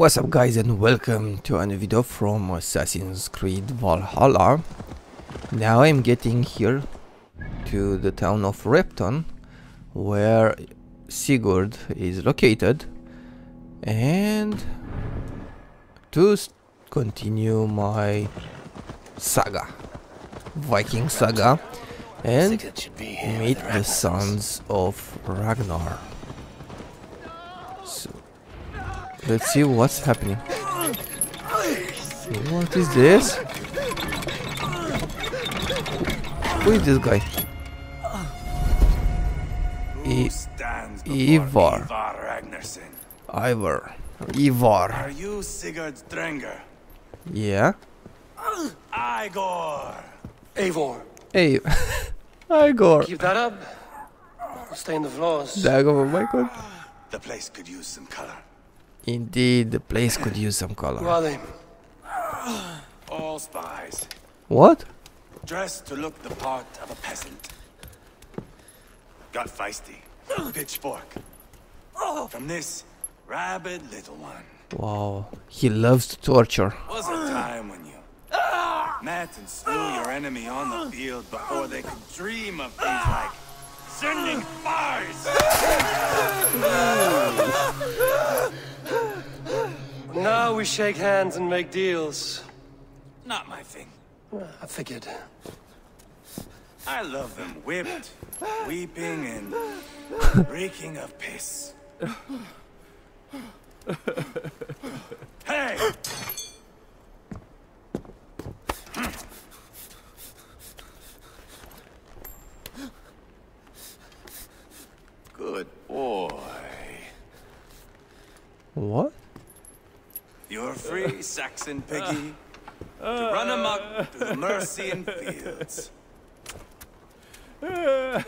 What's up guys and welcome to a new video from Assassin's Creed Valhalla. Now I'm getting here to the town of Repton where Sigurd is located and to continue my saga, Viking saga and meet the sons of Ragnar. So let's see what's happening. What is this? Who is this guy? Who I- stands before Ivar. Ivar Ragnarsson? Ivar. Ivar. Are you Sigurd Drenger? Yeah. Igor! Eivor, Hey. Igor. keep that up. I'll stain the floors. Dago, oh my god. The place could use some color. Indeed, the place could use some color. All spies, What? dressed to look the part of a peasant. Got feisty. Pitchfork. From this rabid little one. Wow. He loves to torture. Was a time when you met and slew your enemy on the field before they could dream of things like sending spies. Now we shake hands and make deals. Not my thing. I figured. I love them whipped, weeping, and reeking of piss. hey! Good boy. What? You're free, uh. Saxon piggy, uh. to run amok uh. through the Mercian fields. I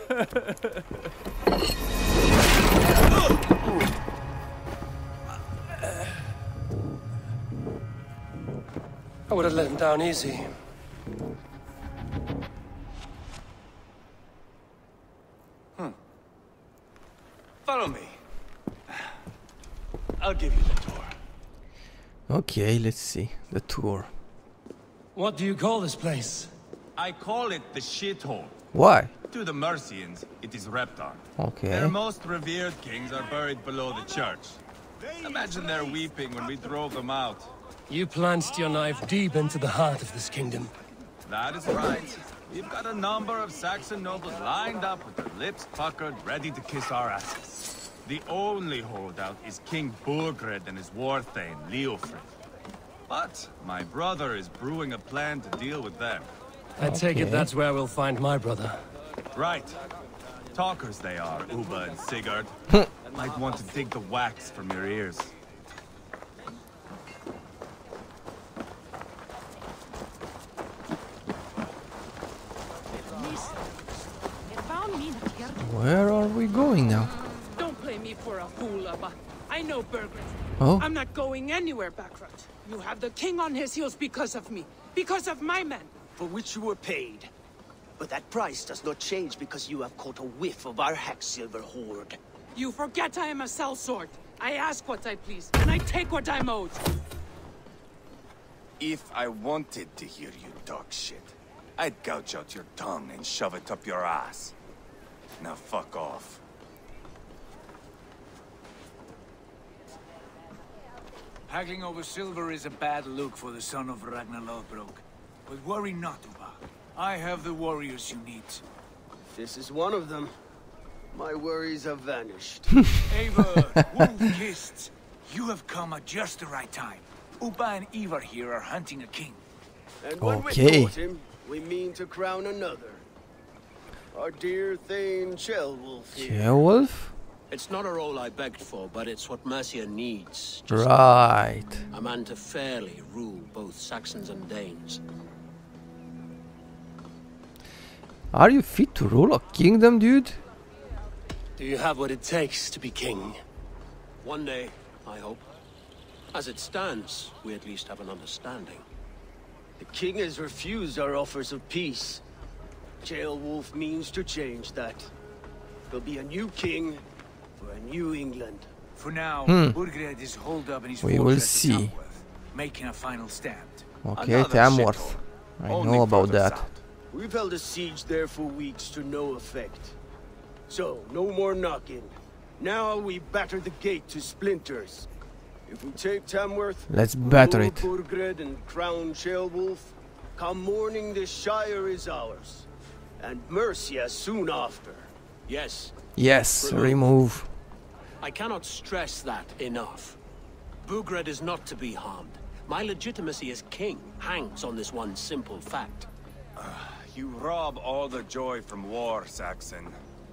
would have let him down easy. Hmm. Follow me. I'll give you the tour. Okay, let's see. The tour. What do you call this place? I call it the shithole. Why? To the Mercians, it is Repton. Okay. Their most revered kings are buried below the church. Imagine their weeping when we drove them out. You plunged your knife deep into the heart of this kingdom. That is right. We've got a number of Saxon nobles lined up with their lips puckered, ready to kiss our asses. The only holdout is King Burgred and his war thane, Leofrith. But my brother is brewing a plan to deal with them. I take Okay. it that's where we'll find my brother. Right. Talkers they are, Ubba and Sigurd. Might want to dig the wax from your ears. They found me here. Where are we going now? Don't play me for a fool, Abba. I know Burgred. Oh, I'm not going anywhere, Backrot. You have the king on his heels because of me. Because of my men. for which you were paid. But that price does not change because you have caught a whiff of our Hacksilver hoard. You forget I am a sellsword. I ask what I please, and I take what I'm owed. If I wanted to hear you talk shit, I'd gouge out your tongue and shove it up your ass. Now fuck off. Haggling over silver is a bad look for the son of Ragnar Lothbrok. But worry not, Ubba. I have the warriors you need. This is one of them. My worries have vanished. Eivor, Wolf-Kissed, you have come at just the right time. Ubba and Ivar here are hunting a king. And when Okay. we caught him, we mean to crown another. Our dear Thane Ceolwulf here. Wolf? It's not a role I begged for, but it's what Mercia needs. Just Right. a man to fairly rule both Saxons and Danes. Are you fit to rule a kingdom, dude? Do you have what it takes to be king? One day, I hope. As it stands, we at least have an understanding. The king has refused our offers of peace. Ceolwulf means to change that. There'll be a new king for a new England. For now, Hmm. Burgred is holed up in his We will see. Tamworth, making a final stand. Okay, Another Tamworth. shithole. I Only know about that. south. We've held a siege there for weeks to no effect. So, no more knocking. Now we batter the gate to splinters. If we take Tamworth, Let's batter it. Burgred and crown Ceolwulf, come morning the Shire is ours. And Mercia soon after. Yes, Yes, remove. I cannot stress that enough. Burgred is not to be harmed. My legitimacy as king hangs on this one simple fact. You rob all the joy from war, Saxon.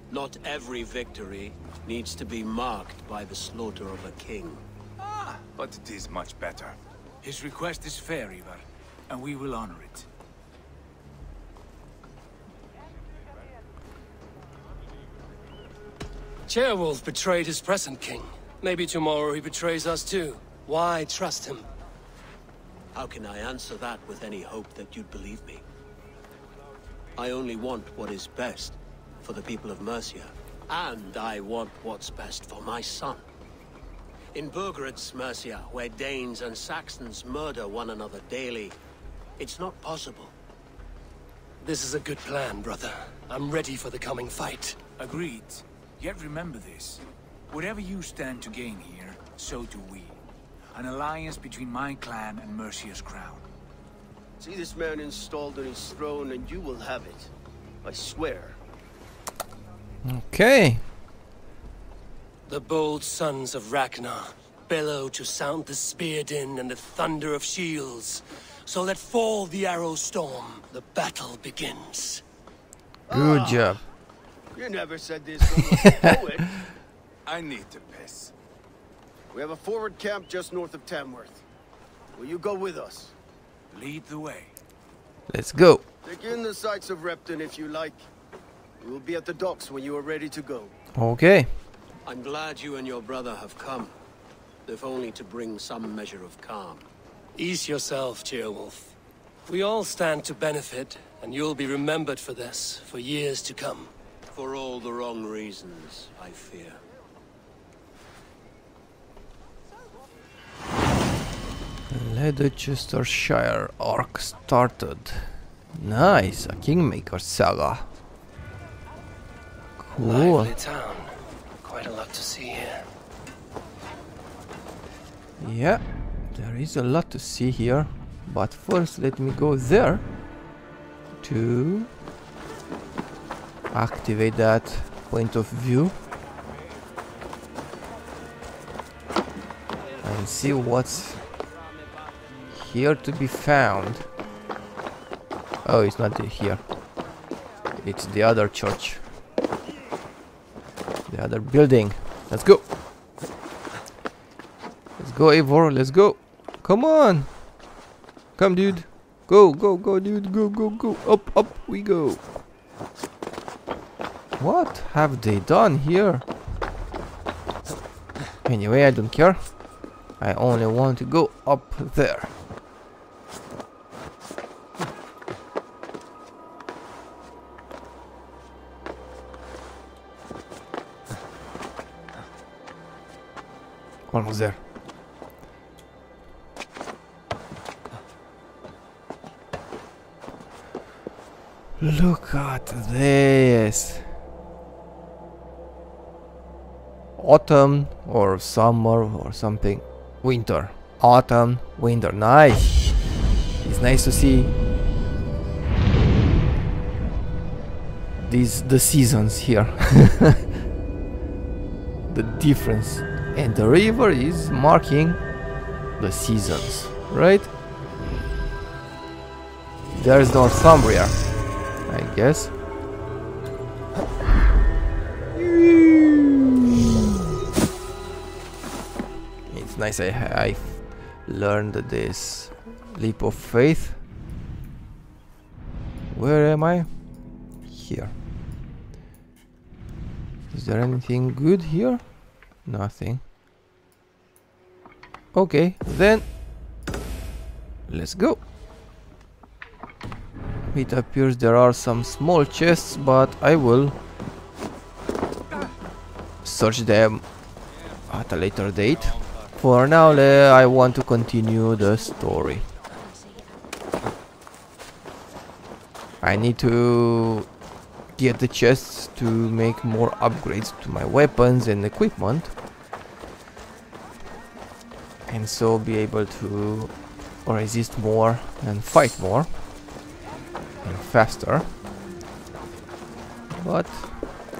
Not every victory needs to be marked by the slaughter of a king. Ah, but it is much better. His request is fair, Ivar, and we will honor it. Ceolwulf betrayed his present king. Maybe tomorrow he betrays us too. Why trust him? How can I answer that with any hope that you'd believe me? I only want what is best for the people of Mercia. And I want what's best for my son. In Burgred's Mercia, where Danes and Saxons murder one another daily, it's not possible. This is a good plan, brother. I'm ready for the coming fight. Agreed. Yet remember this. Whatever you stand to gain here, so do we. An alliance between my clan and Mercia's crown. See this man installed on his throne and you will have it. I swear. Okay. The bold sons of Ragnar bellow to sound the spear din and the thunder of shields. So let fall the arrow storm. The battle begins. Good job. You never said this from a poet. I need to piss. We have a forward camp just north of Tamworth. Will you go with us? Lead the way. Let's go. Take in the sights of Repton if you like. We will be at the docks when you are ready to go. Okay. I'm glad you and your brother have come. If only to bring some measure of calm. Ease yourself, Ceolwulf. We all stand to benefit, and you'll be remembered for this for years to come. For all the wrong reasons, I fear. Leicestershire arc started. Nice, a Kingmaker saga. Cool. Lively town. Quite a lot to see here. Yeah, there is a lot to see here. But first, let me go there to activate that point of view and see what's here to be found. Oh, it's not here. It's the other church. The other building. Let's go. Let's go, Eivor. Let's go. Come on. Come, dude. Go, go, go, dude. Go, go, go. Up, up we go. What have they done here? Anyway, I don't care. I only want to go up there. Almost there. Look at this. Autumn or summer or something. Winter. Autumn, winter. Nice. It's nice to see these the seasons here. the difference. And the river is marking the seasons, right? There's Northumbria, I guess. Nice I, I learned this leap of faith. Where am I? Here. Is there anything good here? Nothing. Okay, then let's go. It appears there are some small chests, but I will search them at a later date. For now, I want to continue the story. I need to get the chests to make more upgrades to my weapons and equipment. And so be able to resist more and fight more and faster. But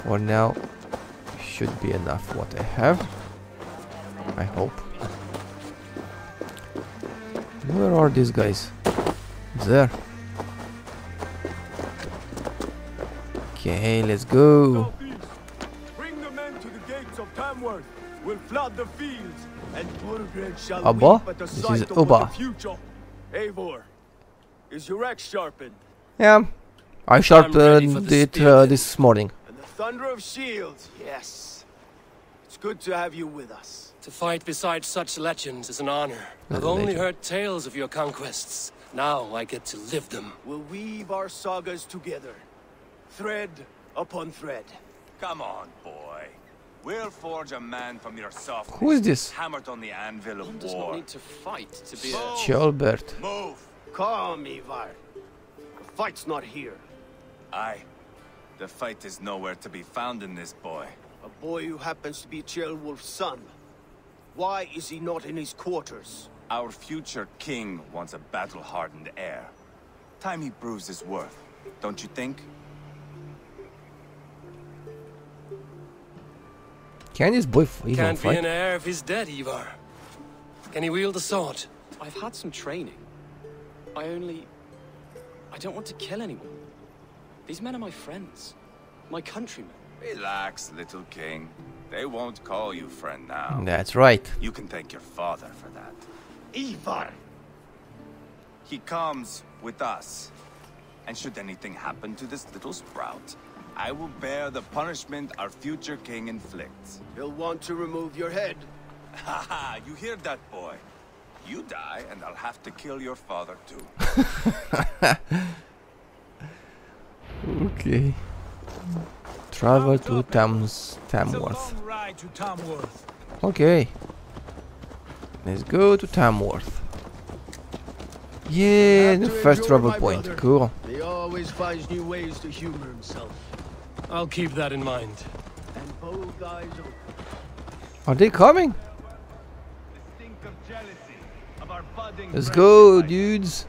for now should be enough what I have. I hope. Where are these guys? There. Okay, let's go. Bring the men to the gates of Tamworth. We'll flood the fields, and Burgred shall Abba? weep This is of Abba. the future. Eivor, is your axe sharpened? Yeah, I sharpened it uh, this morning. And the thunder of shields, yes. It's good to have you with us. To fight beside such legends is an honor. Uh, I've only legend. heard tales of your conquests. Now I get to live them. We'll weave our sagas together, thread upon thread. Come on, boy. We'll forge a man from your softness. Who is this? Hammered on the anvil of war. need to fight to be Move! Ceolbert. Move! Calm, Ivar. The fight's not here. Aye. The fight is nowhere to be found in this boy. A boy who happens to be Ceolwulf's son. Why is he not in his quarters? Our future king wants a battle-hardened heir. Time he proves his worth, don't you think? Can this boy f- even Can't be fight? an heir if he's dead, Ivar. Can he wield a sword? I've had some training. I only... I don't want to kill anyone. These men are my friends. My countrymen. Relax, little king. They won't call you friend now. That's right. You can thank your father for that. Ivar! He comes with us. And should anything happen to this little sprout, I will bear the punishment our future king inflicts. He'll want to remove your head. Ha ha! you hear that, boy? You die, and I'll have to kill your father too. Okay. Travel to Tams Tamworth. to Tamworth. Okay. Let's go to Tamworth. Yeah, the first endure, travel point. brother. Cool. He always finds new ways to humor himself. I'll keep that in mind. And both eyes open. Are they coming? The stink of jealousy of our budding Let's go, friendship. dudes.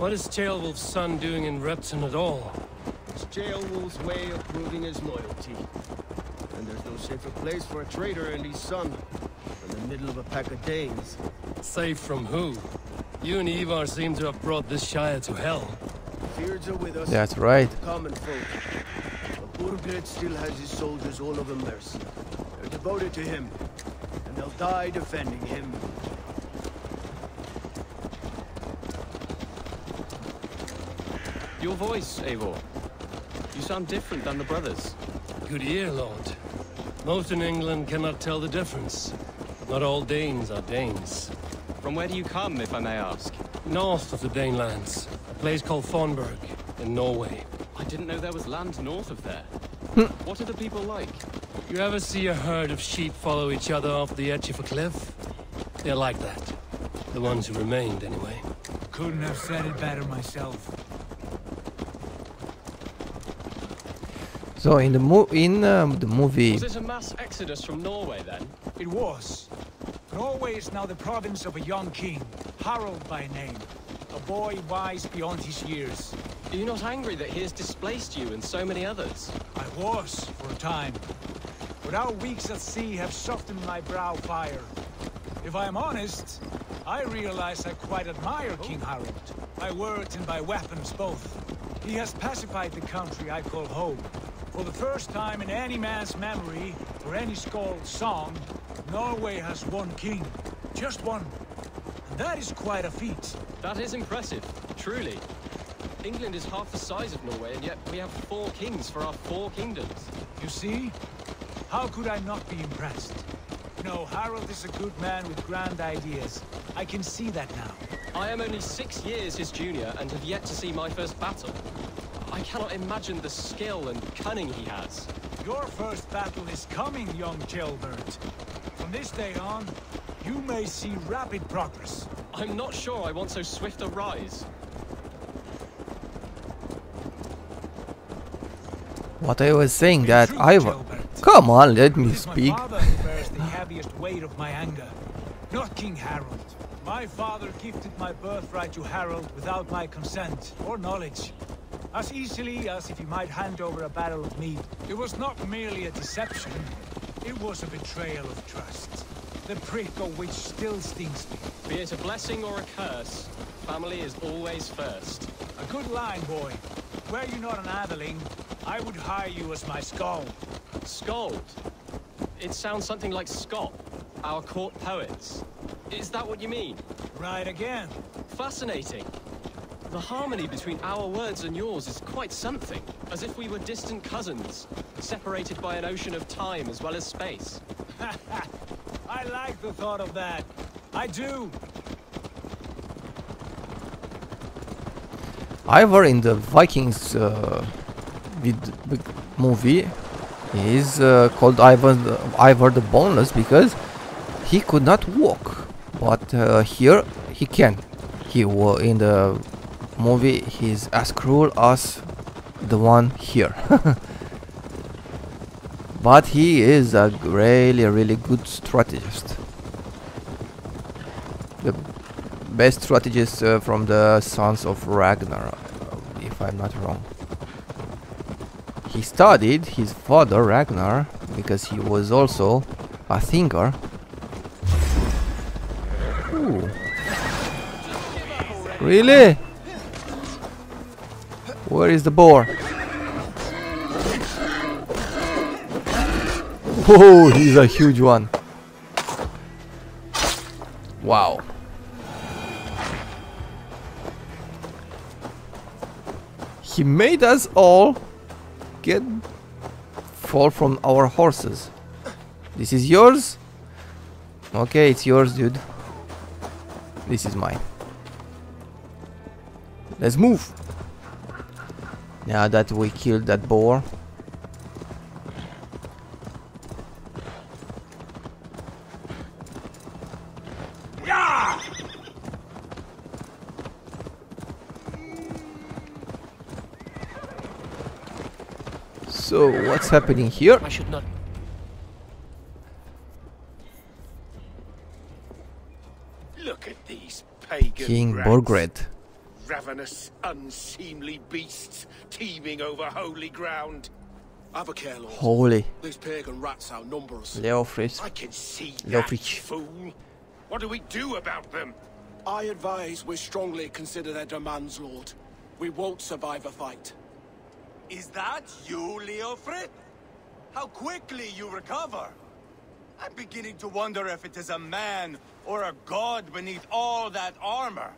What is Ceolwulf's son doing in Repton at all? It's Ceolwulf's way of proving his loyalty. And there's no safer place for a traitor and his son than the middle of a pack of Danes. Safe from who? You and Ivar seem to have brought this Shire to hell. Fears are with us. That's right. Common folk. But Burgred still has his soldiers all over Mercia. They're devoted to him. And they'll die defending him. Your voice, Eivor. You sound different than the brothers. Good ear, Lord. Most in England cannot tell the difference. Not all Danes are Danes. From where do you come, if I may ask? North of the Danelands, a place called Fornburg, in Norway. I didn't know there was land north of there. Hmm. what are the people like? You ever see a herd of sheep follow each other off the edge of a cliff? They're like that. The ones who remained, anyway. Couldn't have said it better myself. So in the mo in um, the movie, Was it a mass exodus from Norway then? It was. Norway is now the province of a young king, Harold by name. A boy wise beyond his years. Are you not angry that he has displaced you and so many others? I was, for a time. But our weeks at sea have softened my brow fire. If I am honest, I realize I quite admire King Harold. By words and by weapons both. He has pacified the country I call home. For the first time in any man's memory, or any skald's song, Norway has one king. Just one. And that is quite a feat. That is impressive, truly. England is half the size of Norway, and yet we have four kings for our four kingdoms. You see? How could I not be impressed? No, Harold is a good man with grand ideas. I can see that now. I am only six years his junior and have yet to see my first battle. I cannot imagine the skill and cunning he has. Your first battle is coming, young Gilbert. From this day on, you may see rapid progress. I'm not sure I want so swift a rise. What I was saying that True, Ivar. Gilbert. Come on, let me speak. my father bears the heaviest weight of my anger, not King Harold. My father gifted my birthright to Harold without my consent or knowledge. As easily as if he might hand over a barrel of meat. It was not merely a deception, it was a betrayal of trust. The prick of which still stings me. Be it a blessing or a curse, family is always first. A good line, boy. Were you not an Atheling, I would hire you as my skald. Scold. It sounds something like Scott, our court poets. Is that what you mean? Right again. Fascinating. The harmony between our words and yours is quite something. As if we were distant cousins, separated by an ocean of time as well as space. I like the thought of that. I do. Ivar in the Vikings uh, vid vid- movie is uh, called Ivar the, Ivar the Boneless because he could not walk, but uh, here he can. He wa in the movie he's as cruel as the one here. but he is a really really good strategist. The best strategist uh, from the Sons of Ragnar, uh, if I'm not wrong. He studied his father Ragnar because he was also a thinker. Ooh. Really? Where is the boar? Whoa, he's a huge one. Wow. He made us all get fall from our horses. This is yours? Okay, it's yours, dude. This is mine. Let's move. Now that we killed that boar. So, what's happening here? I should not. Look at these pagan King rats. Burgred. Ravenous, unseemly beasts teeming over holy ground. Have a care, Lord. Holy These pagan rats outnumber us. Leofrith. I can see Yo, that, fool. What do we do about them? I advise we strongly consider their demands, Lord. We won't survive a fight. Is that you, Leofrith? How quickly you recover! I'm beginning to wonder if it is a man or a god beneath all that armor.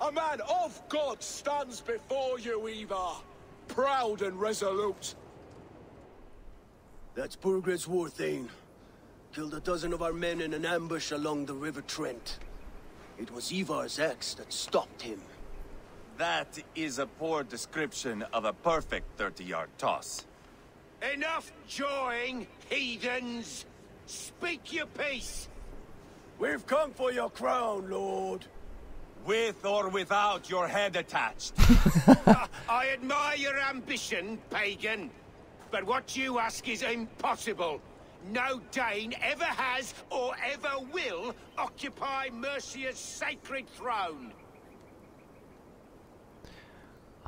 A man of God stands before you, Ivar. Proud and resolute. That's Burgred's war thane. Killed a dozen of our men in an ambush along the River Trent. It was Ivar's axe that stopped him. That is a poor description of a perfect 30-yard toss. Enough jawing, heathens! Speak your peace! We've come for your crown, Lord. With or without your head attached. I admire your ambition, pagan. But what you ask is impossible. No Dane ever has or ever will occupy Mercia's sacred throne.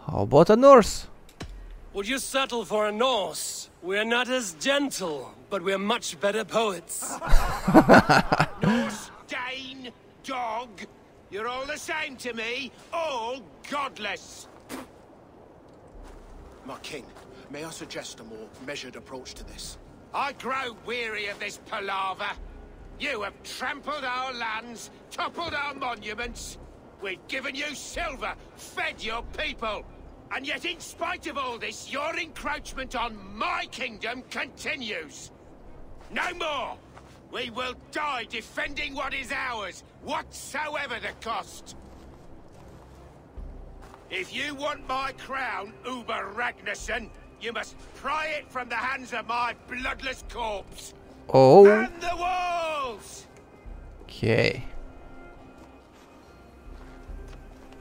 How about a Norse? Would you settle for a Norse? We're not as gentle, but we're much better poets. Norse, Dane, dog. You're all the same to me. All godless. My king, may I suggest a more measured approach to this? I grow weary of this palaver. You have trampled our lands, toppled our monuments. We've given you silver, fed your people. And yet in spite of all this, your encroachment on my kingdom continues. No more! We will die defending what is ours, whatsoever the cost. If you want my crown, Ubba Ragnarsson, you must pry it from the hands of my bloodless corpse. Oh, And the walls! okay.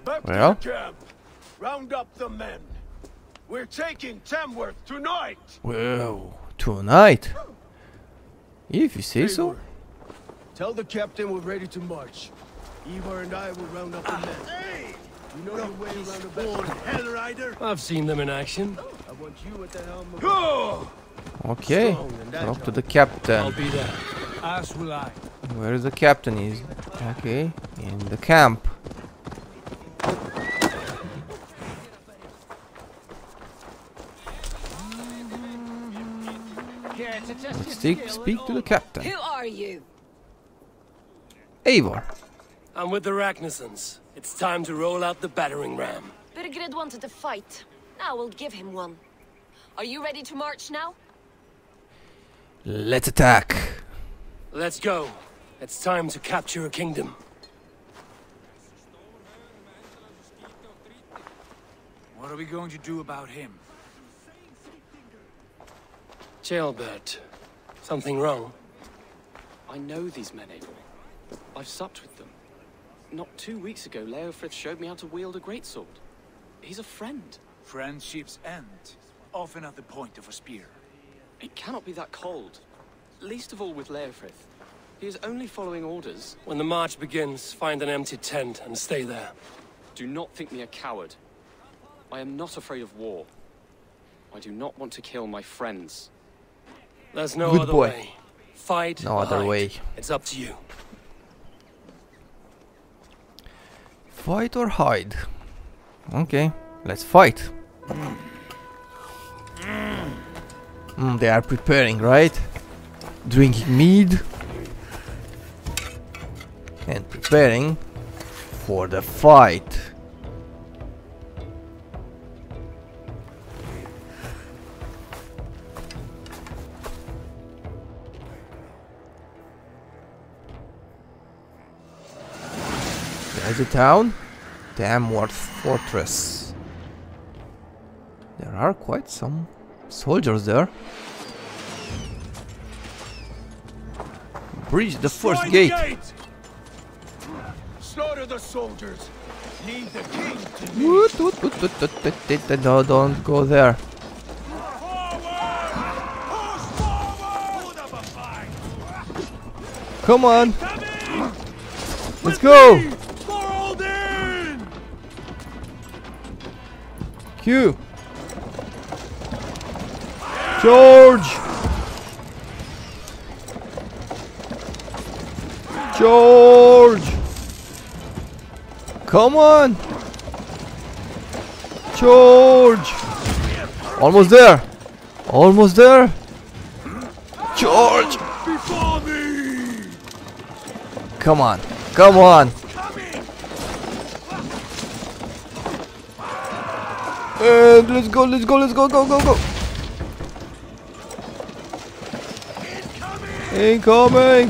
Back Well? to the camp. Round up the men. We're taking Tamworth tonight. Well, tonight? If you say so. Tell the captain we're ready to march. Ivar and I will round up the men. Ah, you know your way around the back. Hell Rider. I've seen them in action. I want you at the helm of Go! Okay, Strong and talk to the captain. I'll be there. As will I. Where is the captain is? Okay, in the camp. Let's speak, speak to the captain. Who are you? Eivor. I'm with the Ragnarsons. It's time to roll out the battering ram. Burgred wanted to fight. Now we'll give him one. Are you ready to march now? Let's attack. Let's go. It's time to capture a kingdom. What are we going to do about him? Ceolbert. Something wrong? I know these men, Eivor. I've supped with them. Not two weeks ago, Leofrith showed me how to wield a greatsword. He's a friend. Friendship's end. Often at the point of a spear. It cannot be that cold. Least of all with Leofrith. He is only following orders. When the march begins, find an empty tent and stay there. Do not think me a coward. I am not afraid of war. I do not want to kill my friends. There's no Good other boy. way. Fight No other hide. way. It's up to you. Fight or hide? Okay, let's fight. Mm, they are preparing, right? Drinking mead. And preparing for the fight. There's a town. Tamworth Fortress. There are quite some soldiers there. Breach the first gate. gate! Slaughter the soldiers. Leave the king to me. Woot, woot, woot, woot, woot, woot, woot, woot. No, don't go there. Come on. Let's go. Q. George. George. Come on. George. Almost there. Almost there. George. Come on. Come on. And let's go, let's go, let's go, go, go, go. Incoming.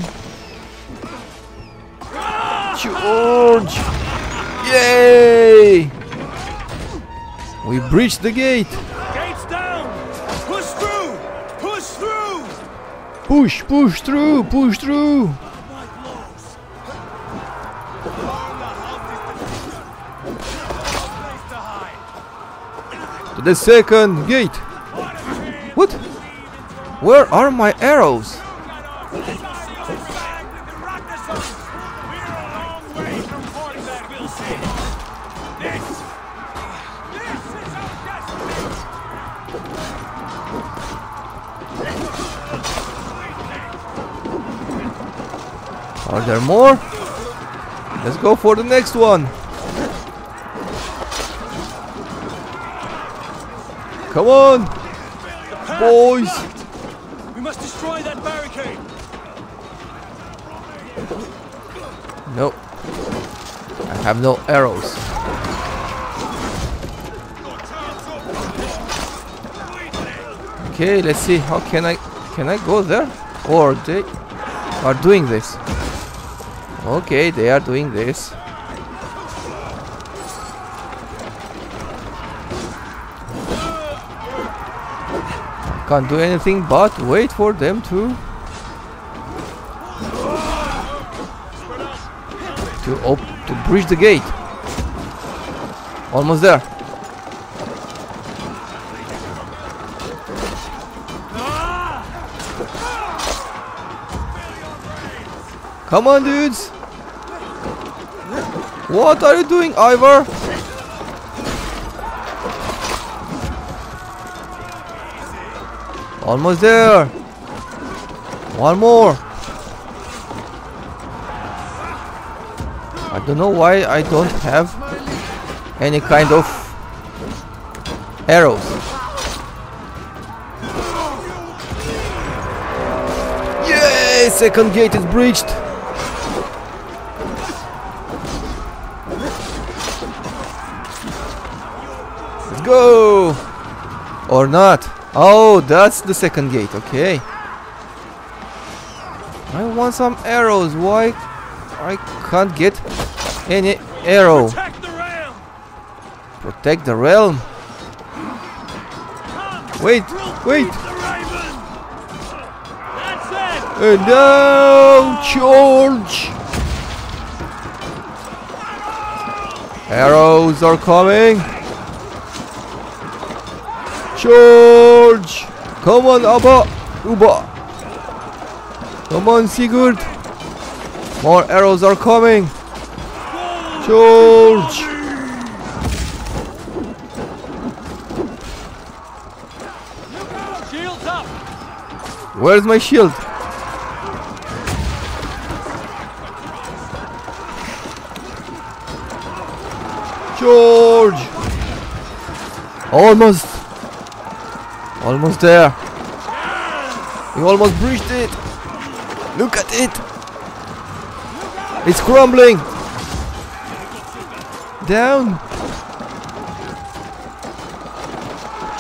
George. Yay. We breached the gate. Gates down! Push through! Push through! Push, push through, push through. The second gate. What? Where are my arrows? Are there more? Let's go for the next one. Come on, boys. We must destroy that barricade. No. I have no arrows. Okay, let's see. How can I can I go there? Or they are doing this? Okay, they are doing this. Can't do anything but wait for them to to op to breach the gate. Almost there. Come on, dudes. What are you doing, Ivor? Almost there. One more. I don't know why I don't have any kind of arrows. Yay! Second gate is breached. Let's go! Or not. Oh, that's the second gate. Okay. I want some arrows. Why I can't get any arrow? Protect the realm! Protect the realm. Wait, wait. And now charge. Arrows are coming. Charge! Come on, Abba! Uba! Come on, Sigurd! More arrows are coming! George! Where's my shield? George! Almost! Almost there! We almost breached it! Look at it! It's crumbling! Down!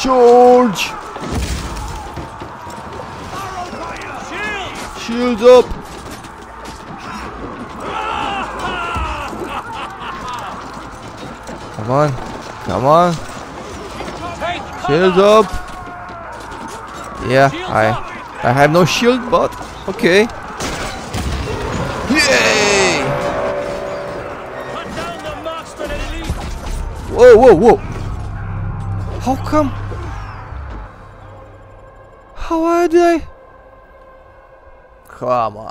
George. Shields up! Come on, come on. Shields up. Yeah, I I have no shield, but okay. Yay! Whoa, whoa, whoa! How come? How are they? Come on.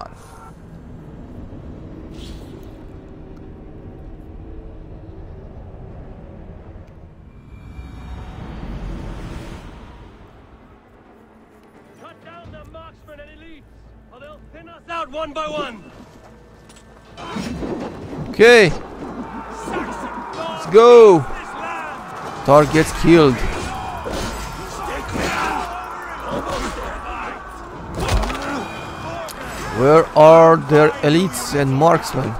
Okay, let's go. Targets killed. Where are their elites and marksmen?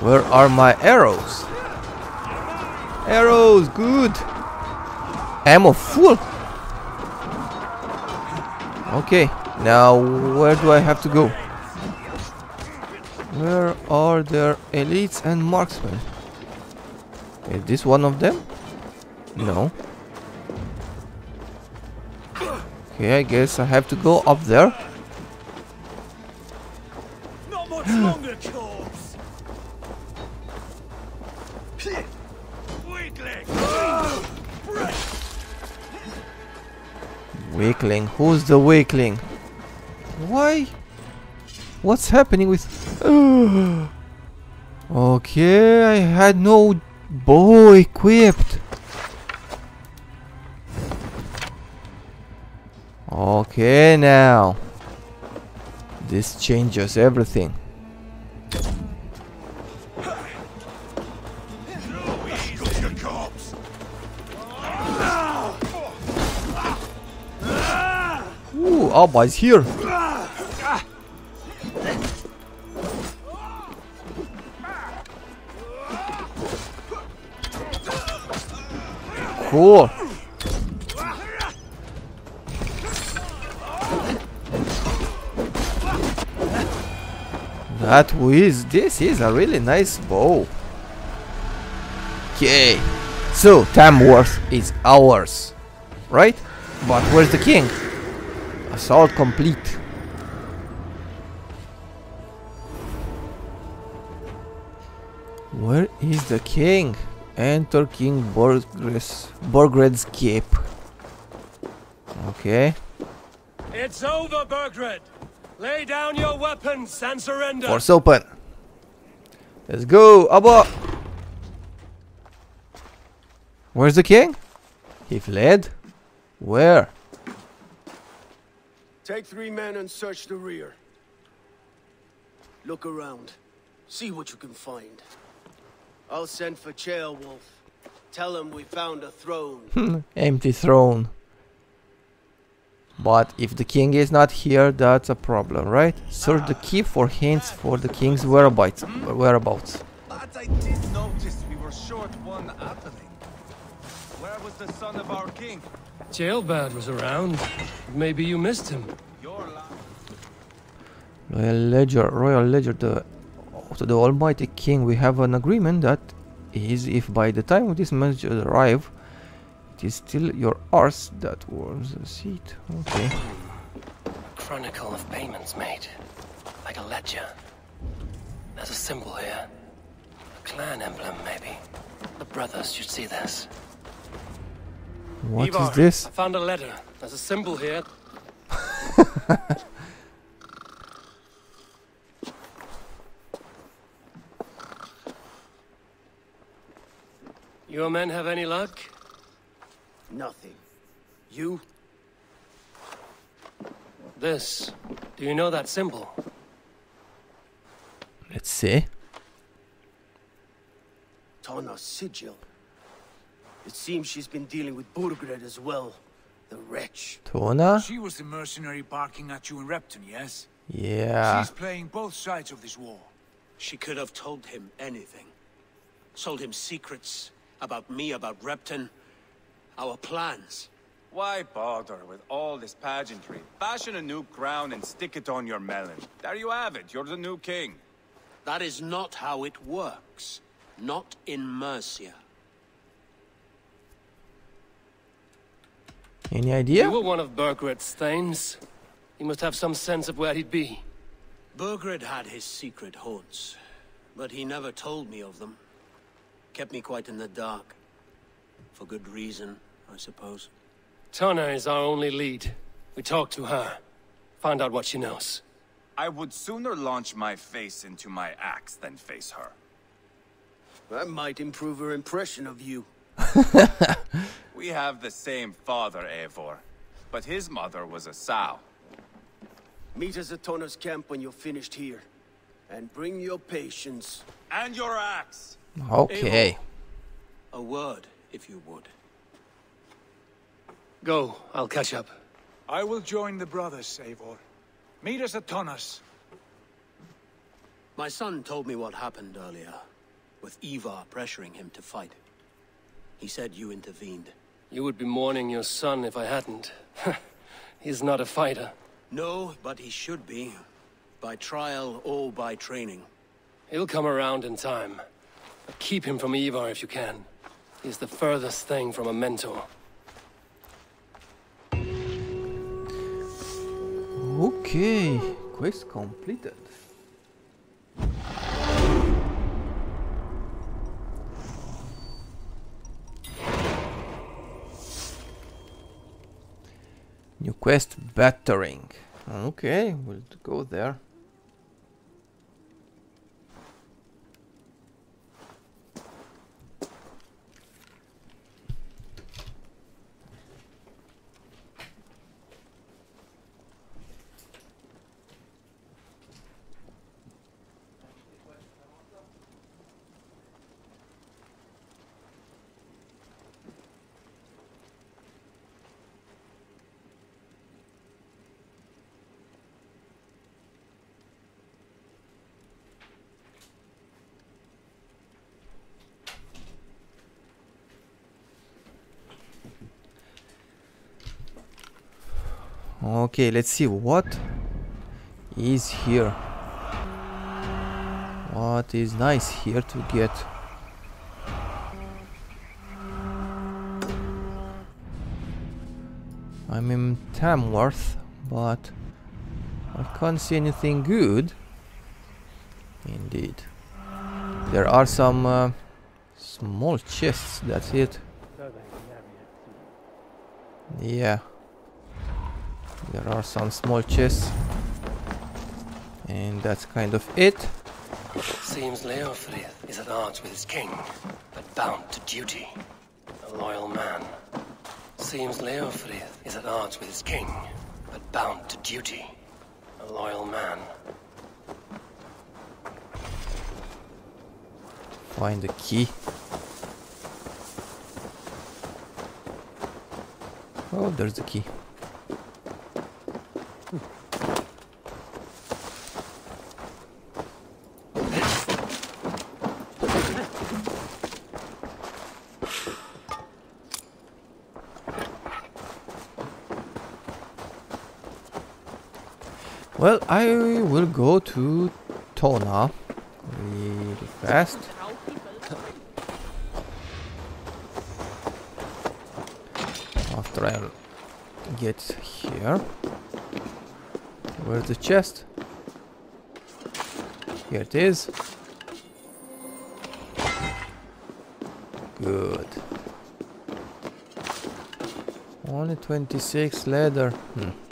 Where are my arrows? Arrows, good. Ammo full. Okay, now where do I have to go? Where are their elites and marksmen? Is this one of them? No. Okay, I guess I have to go up there. Who's the weakling? Why? What's happening with... okay, I had no bow equipped. Okay, now. This changes everything. Ooh, Abba here. Cool. That is, this is a really nice bow. Okay. So, Tamworth is ours. Right? But where's the king? Assault complete. Where is the king? Enter King Burgred's, Burgred's Keep. Okay. It's over, Burgred! Lay down your weapons and surrender! Force open. Let's go, Ubba! Where's the king? He fled? Where? Take three men and search the rear. Look around. See what you can find. I'll send for Ceolwulf. Tell him we found a throne. Empty throne. But if the king is not here, that's a problem, right? Search the keep for hints for the king's whereabouts. Whereabouts. But I did notice we were short one athelling. Where was the son of our king? Ceolbert was around. Maybe you missed him. Royal Ledger, Royal Ledger, the to the Almighty King, we have an agreement that is, if by the time this message arrive, it is still your arse that warms the seat. Okay. Chronicle of payments made. Like a ledger. There's a symbol here. A clan emblem, maybe. The brothers should see this. What is Ivarr, this? I found a letter. There's a symbol here. Your men have any luck? Nothing. You? This. Do you know that symbol? Let's see. Tonna's sigil. It seems she's been dealing with Burgred as well. The wretch. Tonna? She was the mercenary barking at you in Repton, yes? Yeah. She's playing both sides of this war. She could have told him anything. Sold him secrets about me, about Repton, our plans. Why bother with all this pageantry? Fashion a new crown and stick it on your melon. There you have it. You're the new king. That is not how it works. Not in Mercia. Any idea? You were one of Burgred's thanes. He must have some sense of where he'd be. Burgred had his secret haunts, but he never told me of them. Kept me quite in the dark. For good reason, I suppose. Tonna is our only lead. We talked to her. Find out what she knows. I would sooner launch my face into my axe than face her. That might improve her impression of you. We have the same father, Eivor. But his mother was a sow. Meet us at Tonna's camp when you're finished here. And bring your patience. And your axe! Okay. A word, if you would. Go, I'll catch up. I will join the brothers, Eivor. Meet us at Tonna's. My son told me what happened earlier, with Ivarr pressuring him to fight. He said you intervened. You would be mourning your son if I hadn't. He's not a fighter. No, but he should be. By trial or by training. He'll come around in time. But keep him from Ivarr if you can. He's the furthest thing from a mentor. Okay. Quest completed. New quest, battering. Okay, we'll go there. Okay, let's see what is here. What is nice here to get? I'm in Tamworth, but I can't see anything good. Indeed. There are some uh, small chests, that's it. Yeah. There are some small chests. And that's kind of it. Seems Leofrith is at odds with his king, but bound to duty. A loyal man. Seems Leofrith is at odds with his king, but bound to duty. A loyal man. Find the key. Oh, there's the key. Well, I will go to Tonna really fast. After I get here. Where's the chest? Here it is. Good. Only 26 leather. Hmm.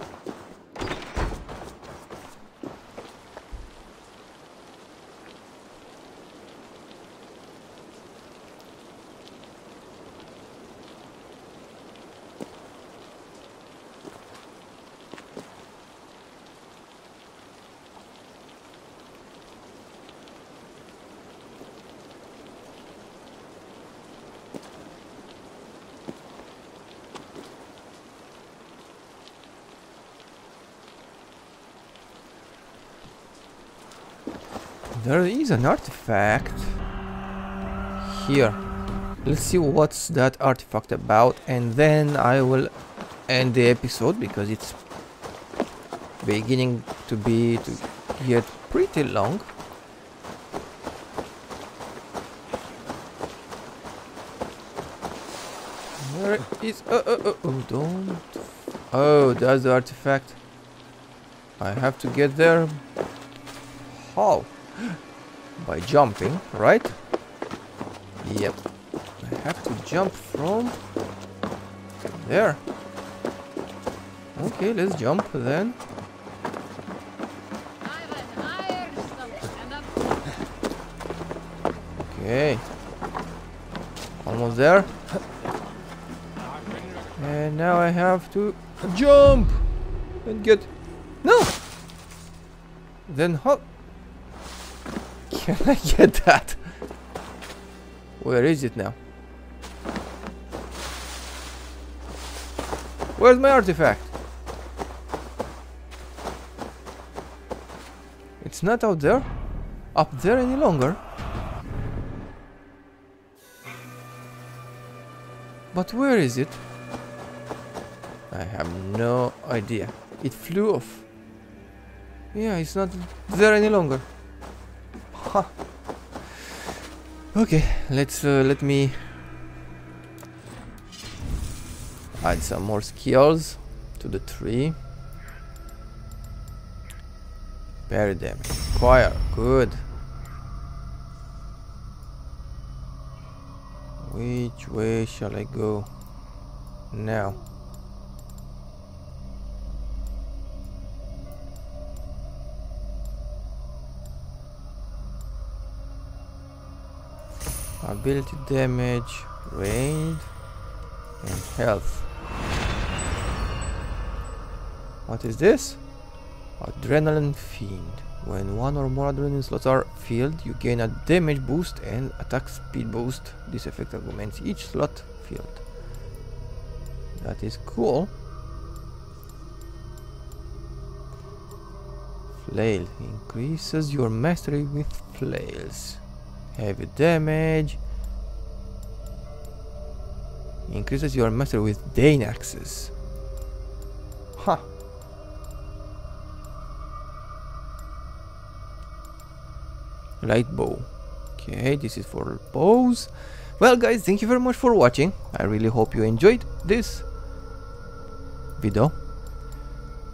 There is an artifact here. Let's see what's that artifact about and then I will end the episode because it's beginning to be to get pretty long. Where is oh, oh, oh, oh don't oh that's the artifact I have to get there how by jumping, right? Yep. I have to jump from there. Okay, let's jump then. Okay. Almost there. And now I have to jump and get... No! Then how... Can I get that? Where is it now? Where's my artifact? It's not out there? Up there any longer? But where is it? I have no idea. It flew off. Yeah, it's not there any longer. Okay, let's uh, let me add some more skills to the tree. Bury them. Acquire. Good. Which way shall I go now? Ability damage, range, and health. What is this? Adrenaline Fiend. When one or more adrenaline slots are filled, you gain a damage boost and attack speed boost. This effect augments each slot filled. That is cool. Flail increases your mastery with flails. Heavy damage. Increases your mastery with Dane axes. Huh. Light bow. Okay, this is for bows. Well guys, thank you very much for watching. I really hope you enjoyed this. video.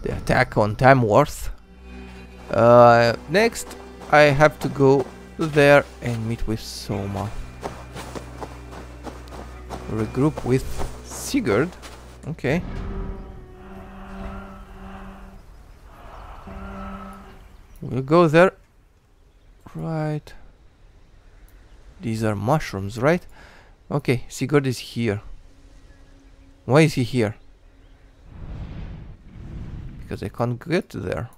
The attack on Tamworth. Uh, next, I have to go there and meet with Soma. Regroup with Sigurd. Okay. We'll go there. Right. These are mushrooms, right? Okay, Sigurd is here. Why is he here? Because I can't get there.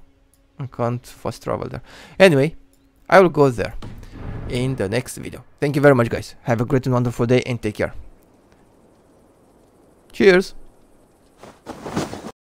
I can't fast travel there. Anyway, I will go there in the next video. Thank you very much guys. Have a great and wonderful day and take care. Cheers!